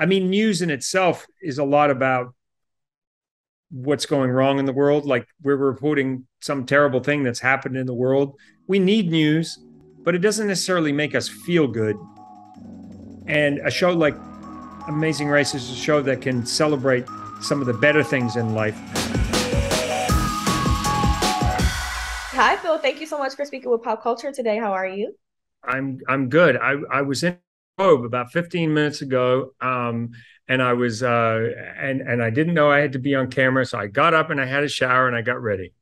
I mean, news in itself is a lot about what's going wrong in the world. Like we're reporting some terrible thing that's happened in the world. We need news, but it doesn't necessarily make us feel good. And a show like Amazing Race is a show that can celebrate some of the better things in life. Hi, Phil. Thank you so much for speaking with Pop Culture today. How are you? I'm I'm good. I I was in Robe about 15 minutes ago, um, and I was uh, and and I didn't know I had to be on camera, so I got up and I had a shower and I got ready.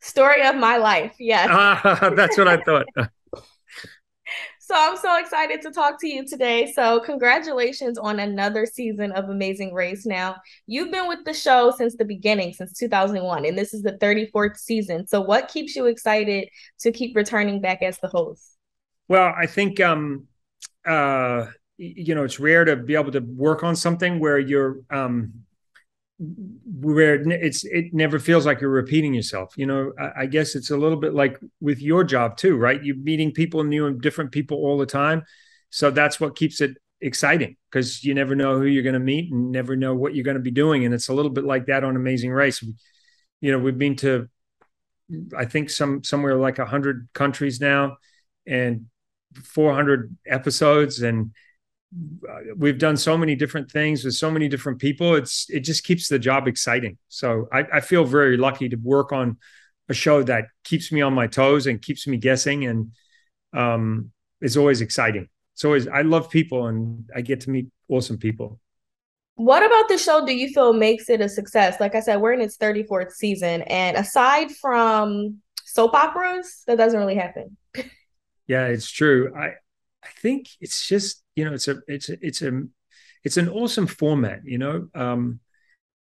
Story of my life. Yes, uh, that's what I thought. So I'm so excited to talk to you today. So congratulations on another season of Amazing Race. Now, you've been with the show since the beginning, since 2001, and this is the 34th season. So what keeps you excited to keep returning back as the host? Well, I think um uh you know, it's rare to be able to work on something where you're um where it's it never feels like you're repeating yourself you know? I, I, guess it's a little bit like with your job too right? You're meeting people new and different people all the time. So that's what keeps it exciting because you never know who you're going to meet and never know what you're going to be doing. And it's a little bit like that on amazing race. You know we've been to i think some somewhere like 100 countries now. And 400 episodes and we've done so many different things with so many different people. It's it just keeps the job exciting. So I, I feel very lucky to work on a show that keeps me on my toes and keeps me guessing and um is always exciting. It's always I love people and I get to meet awesome people. What about the show do you feel makes it a success? Like I said, we're in its 34th season. And aside from soap operas, that doesn't really happen. Yeah, it's true. I I think it's just you know it's a it's a, it's a it's an awesome format. You know, um,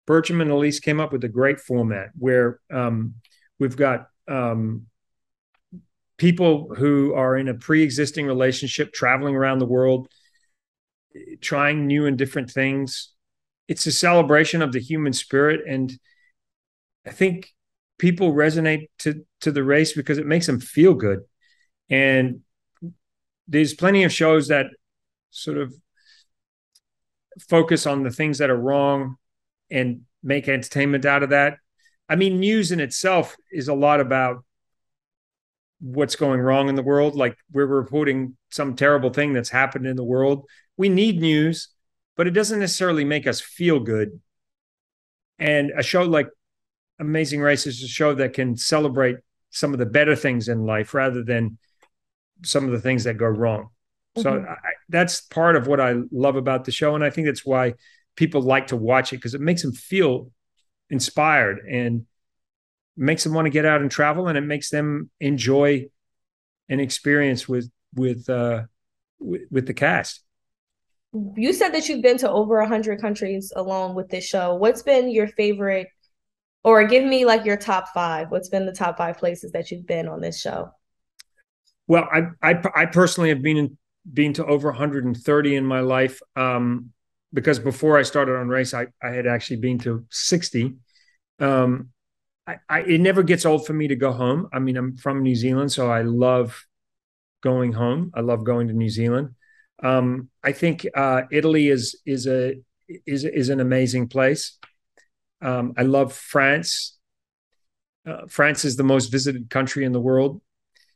Bertram and Elise came up with a great format where um, we've got um, people who are in a pre-existing relationship traveling around the world trying new and different things it's a celebration of the human spirit and i think people resonate to to the race because it makes them feel good and there's plenty of shows that sort of focus on the things that are wrong and make entertainment out of that. I mean, news in itself is a lot about what's going wrong in the world. Like we're reporting some terrible thing that's happened in the world. We need news, but it doesn't necessarily make us feel good. And a show like Amazing Race is a show that can celebrate some of the better things in life rather than some of the things that go wrong. Mm-hmm. So I, that's part of what I love about the show, and I think that's why people like to watch it because it makes them feel inspired and makes them want to get out and travel, and it makes them enjoy an experience with with uh, with, with the cast. You said that you've been to over a hundred countries alone with this show. What's been your favorite, or give me like your top five? What's been the top five places that you've been on this show? Well, I I, I personally have been in, been to over 130 in my life. Um, because before I started on race, I, I had actually been to 60. Um, I, I, it never gets old for me to go home. I mean, I'm from New Zealand, so I love going home. I love going to New Zealand. Um, I think uh, Italy is is a is is an amazing place. Um, I love France. Uh, France is the most visited country in the world.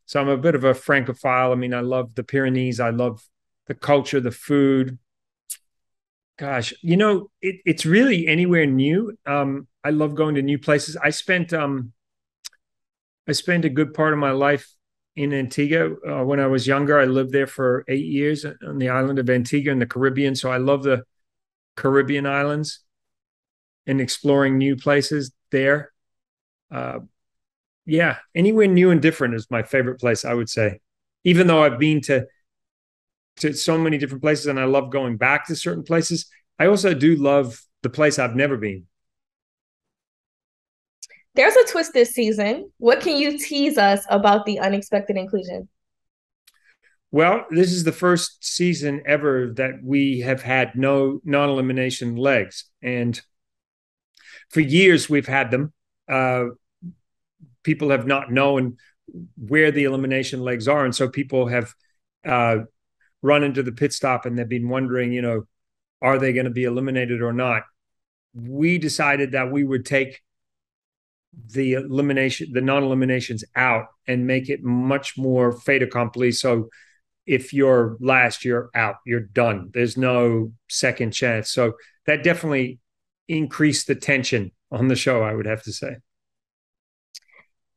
So I'm a bit of a francophile. I mean, I love the Pyrenees. I love the culture, the food. Gosh, you know, it, it's really anywhere new. Um, I love going to new places. I spent um, I spent a good part of my life in Antigua uh, when I was younger. I lived there for eight years on the island of Antigua in the Caribbean. So I love the Caribbean islands and exploring new places there. Uh, yeah, anywhere new and different is my favorite place. I would say, even though I've been to to so many different places and I love going back to certain places, I also do love the place I've never been. There's a twist this season. What can you tease us about the unexpected inclusion? Well, this is the first season ever that we have had no non elimination legs. And for years, we've had them. Uh, people have not known where the elimination legs are, and so people have uh, run into the pit stop and they've been wondering, you know, are they going to be eliminated or not? We decided that we would take the elimination, the non-eliminations out and make it much more fait accompli. So if you're last, you're out, you're done. There's no second chance. So that definitely increased the tension on the show, I would have to say.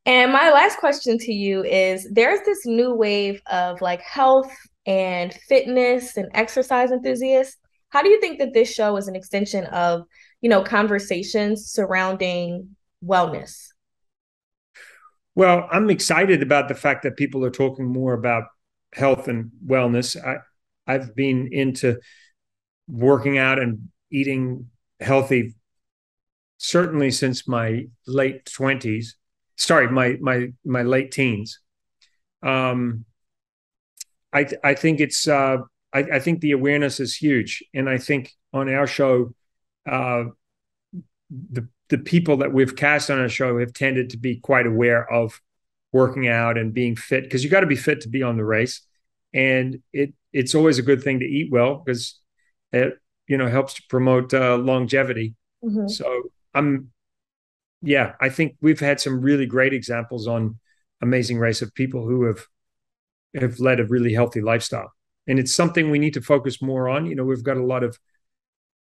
And my last question to you is there's this new wave of like health and fitness and exercise enthusiasts. How do you think that this show is an extension of, you know, conversations surrounding wellness? Well, I'm excited about the fact that people are talking more about health and wellness. I I've been into working out and eating healthy certainly since my late 20s sorry my my my late teens. Um i i think it's uh I, I think the awareness is huge. And i think on our show uh the the people that we've cast on our show have tended to be quite aware of working out and being fit because you got to be fit to be on the race. And it it's always a good thing to eat well because it you know helps to promote uh, longevity. Mm-hmm. so i'm yeah i think we've had some really great examples on amazing race of people who have have led a really healthy lifestyle and it's something we need to focus more on you know we've got a lot of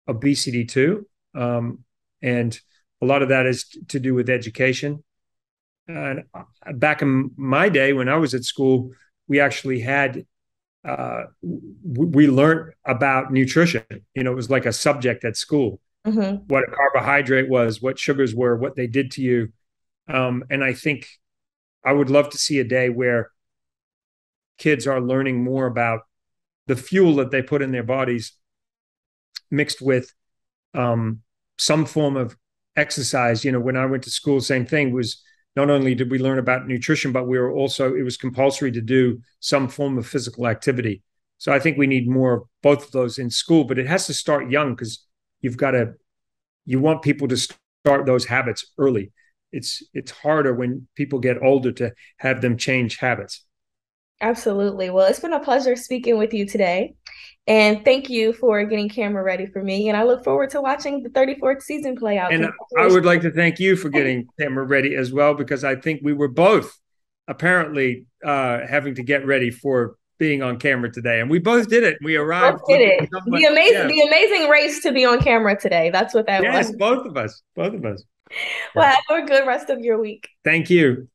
obesity too um, and a lot of that is to do with education and uh, back in my day when i was at school we actually had uh, we learned about nutrition. You know, it was like a subject at school. Mm-hmm. What a carbohydrate was, what sugars were, what they did to you. Um, and I think I would love to see a day where kids are learning more about the fuel that they put in their bodies mixed with um, some form of exercise. You know, when I went to school, same thing was not only did we learn about nutrition, but we were also, it was compulsory to do some form of physical activity. So I think we need more of both of those in school, but it has to start young because you've got to, you want people to start those habits early. It's, it's harder when people get older to have them change habits. Absolutely. Well, it's been a pleasure speaking with you today. And thank you for getting camera ready for me. And I look forward to watching the 34th season play out. And I would like to thank you for getting camera ready as well, because I think we were both apparently uh, having to get ready for being on camera today. And we both did it. We arrived. Both did it. The amazing, yeah. the amazing race to be on camera today. That's what that yes, was. Yes, both of us. Both of us. Well, have a good rest of your week. Thank you.